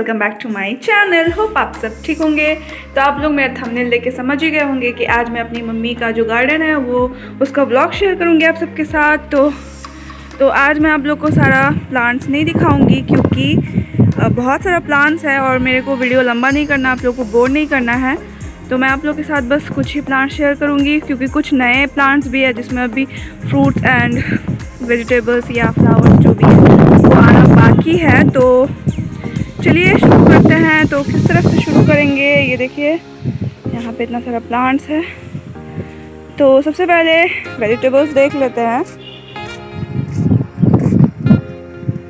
Welcome back to my channel hope आप सब ठीक होंगे। तो आप लोग मेरा थंबनेल लेके समझ ही गए होंगे कि आज मैं अपनी मम्मी का जो गार्डन है, वो उसका ब्लॉग शेयर करूँगी आप सबके साथ। तो तो आज मैं आप लोग को सारा प्लांट्स नहीं दिखाऊँगी क्योंकि बहुत सारा प्लांट्स है और मेरे को वीडियो लंबा नहीं करना, आप लोग को बोर नहीं करना है। तो मैं आप लोग के साथ बस कुछ ही प्लांट्स शेयर करूँगी क्योंकि कुछ नए प्लांट्स भी है जिसमें अभी फ्रूट्स एंड वेजिटेबल्स या फ्लावर्स जो भी है, वो आना बाकी है। तो चलिए शुरू करते हैं। तो किस तरफ़ से शुरू करेंगे? ये देखिए, यहाँ पे इतना सारा प्लांट्स है। तो सबसे पहले वेजिटेबल्स देख लेते हैं।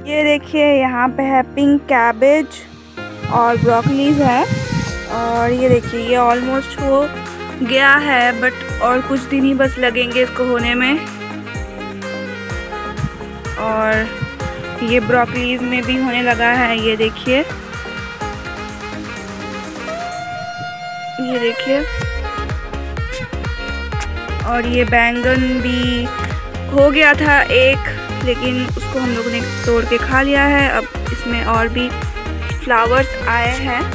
ये देखिए, यहाँ पे है पिंक कैबेज और ब्रोकलीज है। और ये देखिए, ये ऑलमोस्ट हो गया है बट और कुछ दिन ही बस लगेंगे इसको होने में। और ये ब्रोकलीज में भी होने लगा है, ये देखिए। ये देखिए। और ये बैंगन भी हो गया था एक, लेकिन उसको हम लोगों ने तोड़ के खा लिया है। अब इसमें और भी फ्लावर्स आए हैं।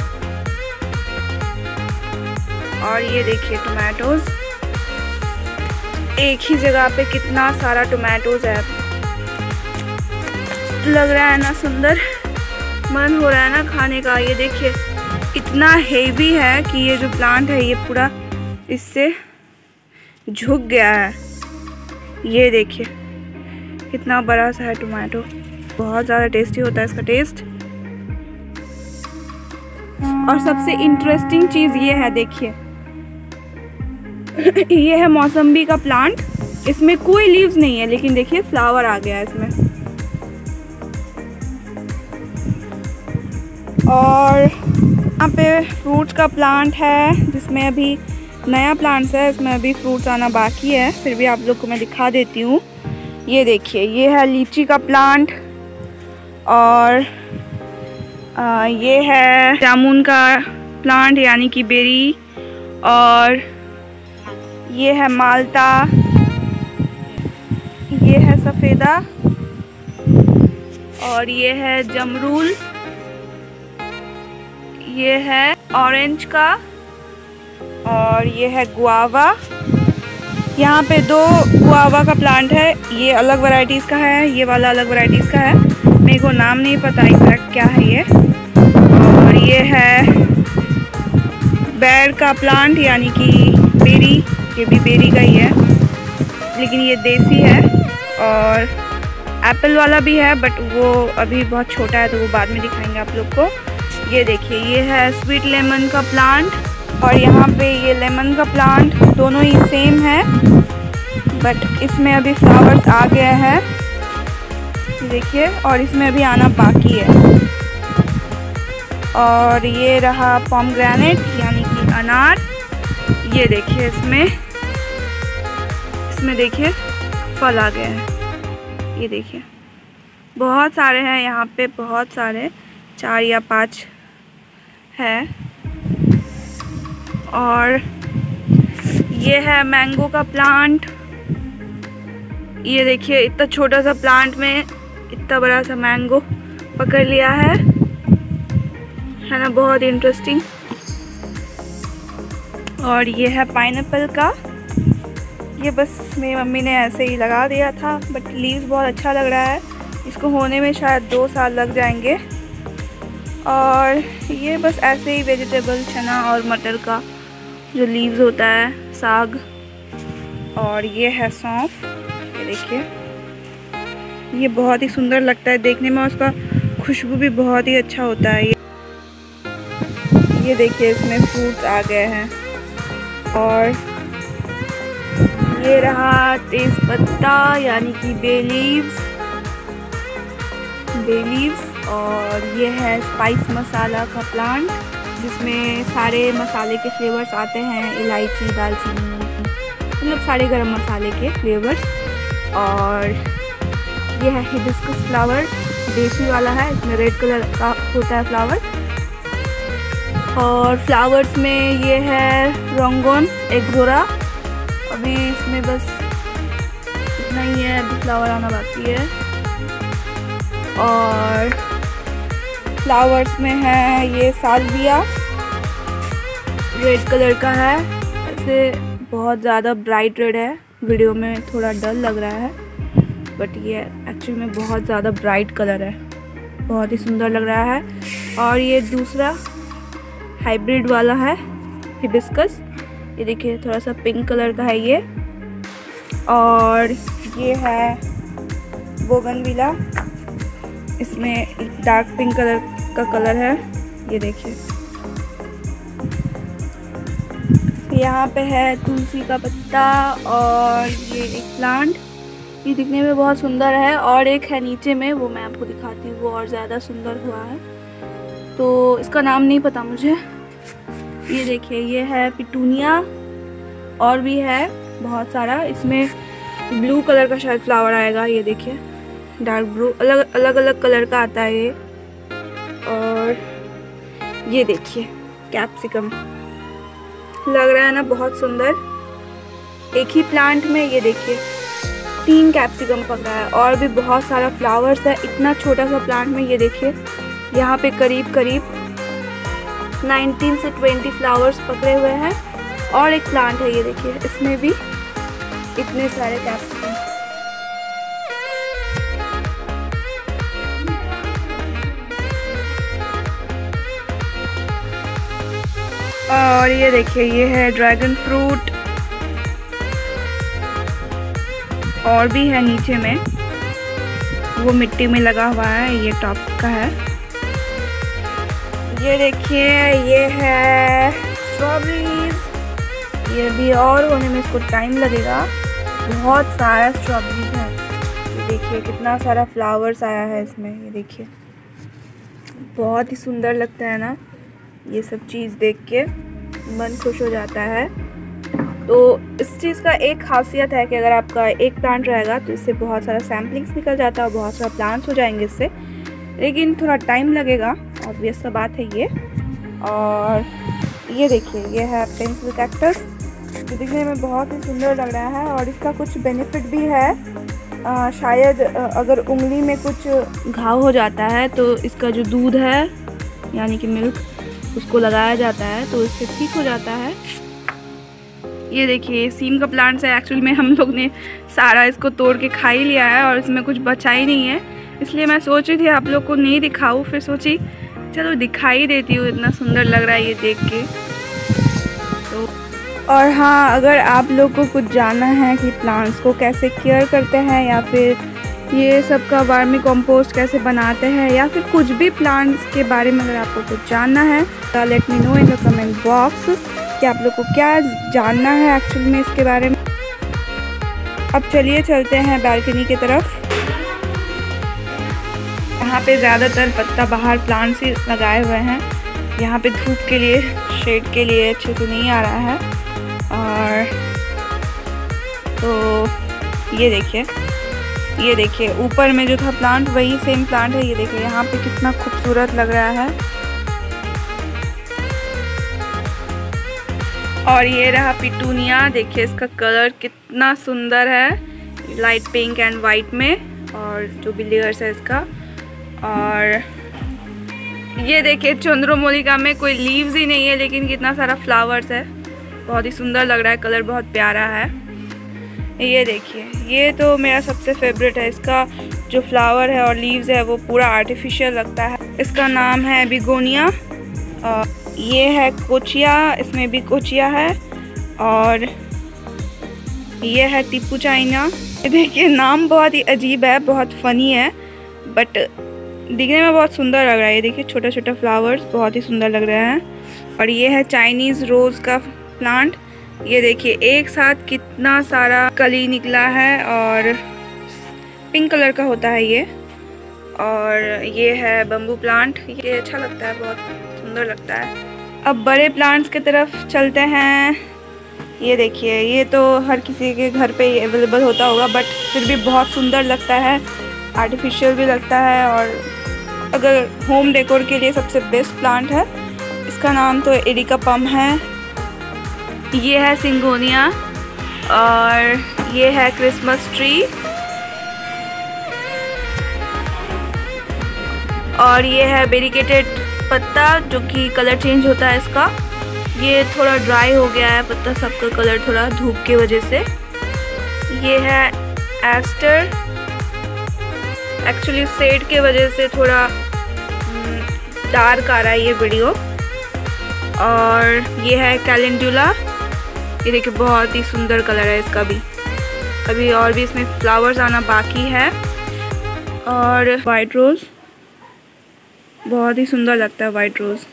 और ये देखिए टोमेटोज़। एक ही जगह पे कितना सारा टोमेटोज़ है। लग रहा है ना सुंदर। मन हो रहा है ना खाने का। ये देखिए इतना हेवी है कि ये जो प्लांट है, ये पूरा इससे झुक गया है। ये देखिए, कितना बड़ा सा है टोमेटो बहुत ज़्यादा टेस्टी होता है इसका टेस्ट और सबसे इंटरेस्टिंग चीज़ ये है, देखिए। ये है मौसम्बी का प्लांट इसमें कोई लीव्स नहीं है, लेकिन देखिए फ्लावर आ गया है इसमें। और यहाँ पे फ्रूट्स का प्लांट है जिसमें अभी नया प्लांट्स है इसमें अभी फ्रूट्स आना बाकी है फिर भी आप लोग को मैं दिखा देती हूँ। ये देखिए ये है लीची का प्लांट और आ, ये है जामुन का प्लांट यानी कि बेरी और ये है माल्टा। ये है सफ़ेदा और ये है जमरूल। ये है ऑरेंज का और ये है गुआवा यहाँ पे दो गुआवा का प्लांट है, ये अलग वैरायटीज़ का है, ये वाला अलग वैरायटीज़ का है। मेरे को नाम नहीं पता एग्जैक्ट क्या है ये। और ये है बैर का प्लांट यानी कि बेरी ये भी बेरी का ही है। लेकिन ये देसी है और एप्पल वाला भी है बट वो अभी बहुत छोटा है तो वो बाद में दिखाएँगे आप लोग को। ये देखिए, ये है स्वीट लेमन का प्लांट और यहाँ पे ये लेमन का प्लांट दोनों ही सेम है बट इसमें अभी फ्लावर्स आ गया है। देखिए, और इसमें अभी आना बाकी है। और ये रहा पॉम ग्रेनेट यानी कि अनार। ये देखिए इसमें इसमें देखिए, फल आ गए हैं। ये देखिए, बहुत सारे हैं यहाँ पे, बहुत सारे, चार या पाँच है। और ये है मैंगो का प्लांट ये देखिए, इतना छोटा सा प्लांट में इतना बड़ा सा मैंगो पकड़ लिया है। है ना, बहुत इंटरेस्टिंग और ये है पाइन का। ये बस मेरी मम्मी ने ऐसे ही लगा दिया था बट लीव्स बहुत अच्छा लग रहा है। इसको होने में शायद दो साल लग जाएँगे। और ये बस ऐसे ही वेजिटेबल चना और मटर का जो लीव्स होता है, साग। और ये है सौंफ। ये देखिए। ये बहुत ही सुंदर लगता है देखने में उसका खुशबू भी बहुत ही अच्छा होता है। ये ये देखिए, इसमें फ्रूट्स आ गए हैं। और ये रहा तेज़ पत्ता यानी कि बे लीव्स बे लीव्स और ये है स्पाइस मसाला का प्लांट जिसमें सारे मसाले के फ्लेवर्स आते हैं, इलायची, दालचीनी मतलब सारे गरम मसाले के फ्लेवर्स और ये है हिबिस्कस फ्लावर देसी वाला है, इसमें रेड कलर का होता है फ्लावर और फ्लावर्स में ये है रोंगोन एक्जोरा अभी इसमें बस इतना ही है, अभी फ्लावर आना बाकी है। और फ्लावर्स में है, ये सालविया। रेड कलर का है। ऐसे बहुत ज़्यादा ब्राइट रेड है। वीडियो में थोड़ा डल लग रहा है। बट ये एक्चुअली में बहुत ज़्यादा ब्राइट कलर है। बहुत ही सुंदर लग रहा है। और ये दूसरा हाइब्रिड वाला है हिबिस्कस ये देखिए, थोड़ा सा पिंक कलर का है ये। और ये है बोगनविला इसमें डार्क पिंक कलर का कलर है। ये देखिए। यहाँ पे है तुलसी का पत्ता और ये एक प्लांट ये दिखने में बहुत सुंदर है और एक है नीचे में, वो मैं आपको दिखाती हूँ, वो और ज़्यादा सुंदर हुआ है। तो इसका नाम नहीं पता मुझे। ये देखिए, ये है पिटूनिया और भी है बहुत सारा। इसमें ब्लू कलर का शायद फ्लावर आएगा, ये देखिए। डार्क ब्लू अलग अलग अलग कलर का आता है ये। और ये देखिए कैप्सिकम लग रहा है ना बहुत सुंदर। एक ही प्लांट में ये देखिए, तीन कैप्सिकम पक रहा है और भी बहुत सारा फ्लावर्स है। इतना छोटा सा प्लांट में ये देखिए, यहाँ पे करीब करीब 19 से 20 फ्लावर्स पकड़े हुए हैं। और एक प्लांट है ये देखिए, इसमें भी इतने सारे कैप्सिकम और ये देखिए, ये है ड्रैगन फ्रूट और भी है नीचे में। वो मिट्टी में लगा हुआ है, ये टॉप का है। ये देखिए, ये है स्ट्रॉबेरीज ये भी और होने में इसको टाइम लगेगा। बहुत सारा स्ट्रॉबेरीज है। ये देखिए, कितना सारा फ्लावर्स आया है इसमें, ये देखिए। बहुत ही सुंदर लगता है ना। ये सब चीज़ देख के मन खुश हो जाता है। तो इस चीज़ का एक खासियत है कि अगर आपका एक प्लांट रहेगा तो इससे बहुत सारा सैम्पलिंग्स निकल जाता है और बहुत सारा प्लांट्स हो जाएँगे इससे। लेकिन थोड़ा टाइम लगेगा ऑब्वियस सा बात है ये। और ये देखिए ये है पेंसिल कैक्टस जो दिखने में बहुत ही सुंदर लग रहा है और इसका कुछ बेनिफिट भी है। आ, शायद अगर उंगली में कुछ घाव हो जाता है तो इसका जो दूध है यानी कि मिल्क उसको लगाया जाता है तो इससे ठीक हो जाता है। ये देखिए सीम का प्लांट्स है। एक्चुअली में, हम लोग ने सारा इसको तोड़ के खा ही लिया है और इसमें कुछ बचा ही नहीं है। इसलिए मैं सोच रही थी आप लोग को नहीं दिखाऊँ, फिर सोची, चलो दिखाई देती हूँ, इतना सुंदर लग रहा है ये देख के। तो और हाँ अगर आप लोग को कुछ जानना है कि प्लांट्स को कैसे केयर करते हैं या फिर ये सब का वार्मी कंपोस्ट कैसे बनाते हैं या फिर कुछ भी प्लांट्स के बारे में अगर आपको कुछ जानना है तो let me know in the comment box कि आप लोग को क्या जानना है एक्चुअली में इसके बारे में। अब चलिए चलते हैं बालकनी की तरफ़। यहाँ पे ज़्यादातर पत्ता बाहर प्लांट्स ही लगाए हुए हैं। यहाँ पे धूप के लिए शेड के लिए अच्छे से नहीं आ रहा है। और तो ये देखिए। ये देखिए, ऊपर में जो था प्लांट वही सेम प्लांट है। ये देखिए, यहाँ पे कितना खूबसूरत लग रहा है। और ये रहा पिटूनिया। देखिए, इसका कलर कितना सुंदर है। लाइट पिंक एंड वाइट में, और जो भी लेयर्स है इसका। और ये देखिए, चंद्रोमोलिका में कोई लीव्स ही नहीं है, लेकिन कितना सारा फ्लावर्स है। बहुत ही सुंदर लग रहा है कलर बहुत प्यारा है। ये देखिए, ये तो मेरा सबसे फेवरेट है। इसका जो फ्लावर है और लीव्स है, वो पूरा आर्टिफिशियल लगता है। इसका नाम है बिगोनिया ये है कोचिया, इसमें भी कोचिया है, और ये है टिप्पू चाइना। देखिए, नाम बहुत ही अजीब है, बहुत फ़नी है बट दिखने में बहुत सुंदर लग रहा है। ये देखिए छोटा छोटा फ्लावर्स बहुत ही सुंदर लग रहे हैं, और ये है चाइनीज़ रोज़ का प्लांट ये देखिए, एक साथ कितना सारा कली निकला है और पिंक कलर का होता है ये। और ये है बम्बू प्लांट ये अच्छा लगता है, बहुत सुंदर लगता है। अब बड़े प्लांट्स की तरफ़ चलते हैं। ये देखिए, ये तो हर किसी के घर पे अवेलेबल होता होगा बट फिर भी बहुत सुंदर लगता है। आर्टिफिशियल भी लगता है और अगर होम डेकोर के लिए सबसे बेस्ट प्लांट है, इसका नाम तो एरिका पम है। ये है सिंगोनिया और ये है क्रिसमस ट्री। और ये है बेरिकेटेड पत्ता जो कि कलर चेंज होता है इसका। ये थोड़ा ड्राई हो गया है पत्ता सबका कलर थोड़ा धूप की वजह से। ये है एस्टर। एक्चुअली सेड के वजह से थोड़ा डार्क हम्म, आ रहा है ये वीडियो। और ये है कैलेंडुला। ये देखिए, बहुत ही सुंदर कलर है इसका भी। अभी और भी इसमें फ्लावर्स आना बाकी है। और वाइट रोज़ बहुत ही सुंदर लगता है वाइट रोज़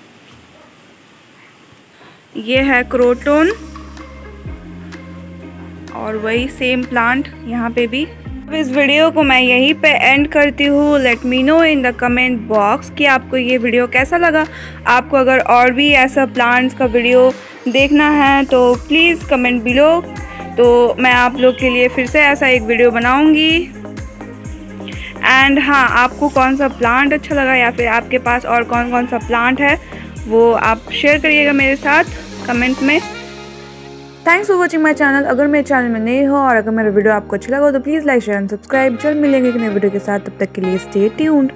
ये है क्रोटोन और वही सेम प्लांट यहाँ पे भी। अब इस वीडियो को मैं यहीं पे एंड करती हूँ। Let me know in the comment box कि आपको ये वीडियो कैसा लगा। आपको अगर और भी ऐसा प्लांट्स का वीडियो देखना है तो प्लीज़ कमेंट बिलो तो मैं आप लोग के लिए फिर से ऐसा एक वीडियो बनाऊँगी. एंड हाँ आपको कौन सा प्लांट अच्छा लगा या फिर आपके पास और कौन कौन सा प्लांट है, वो आप शेयर करिएगा मेरे साथ कमेंट में. Thanks for watching my channel अगर मेरे चैनल में नए हो और अगर मेरा वीडियो आपको अच्छा लगा हो तो please like share and subscribe जल्द मिलेंगे एक नए वीडियो के साथ. तब तक के लिए स्टे ट्यून्ड